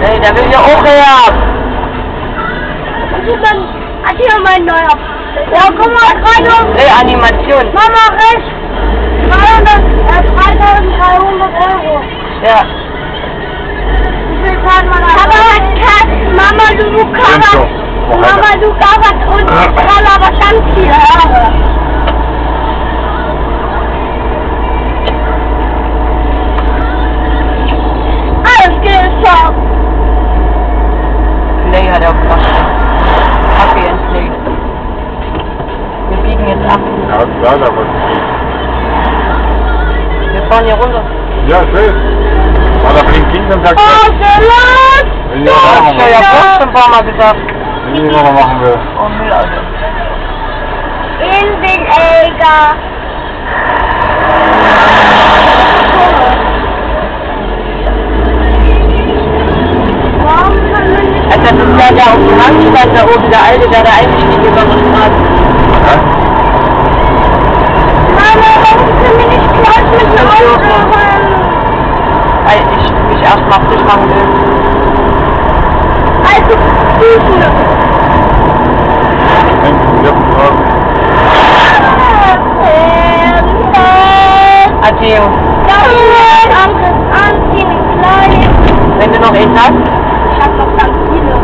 Hey, da will ich auch her! Das ist dann, hat hier mein neuer. Ja, guck mal, rein! Hey, Animation! Mama, rechts! Ja. Aber hat kein, Mama, du Karat. Mama, du Karat und Kala, aber ganz viele Haare. Alles geschafft. Play hat er gemacht. Kaffee and Play. Wir biegen jetzt ab. Ja, klar, was. Wir fahren hier runter. Ja, schön. Links und sagt, Oh, Salat! wenn Ja, ihr hab noch ich ja ja schon ein paar Mal gesagt. ihr noch mal machen will. Oh. Inselegger. Warum können wir nicht... Also das ist ja der auf dem Handstand da oben, der alte, der da eingestiegen ist auf der Straße. Nachtlacht is lang. Hij is het vliegende. Ik denk dat het ook. Adieu. Wenn du noch in hast? Ich hab noch ganz viele.